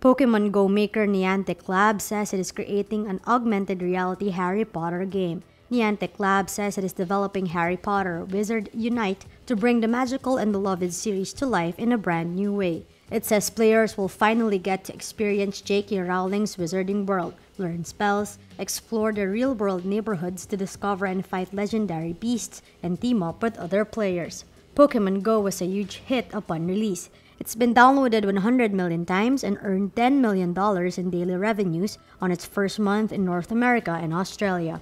Pokemon Go maker Niantic Labs says it is creating an augmented reality Harry Potter game. Niantic Labs says it is developing Harry Potter Wizard Unite to bring the magical and beloved series to life in a brand new way. It says players will finally get to experience J.K. Rowling's wizarding world, learn spells, explore the real-world neighborhoods to discover and fight legendary beasts, and team up with other players. Pokemon Go was a huge hit upon release. It's been downloaded 100 million times and earned $10 million in daily revenues on its first month in North America and Australia.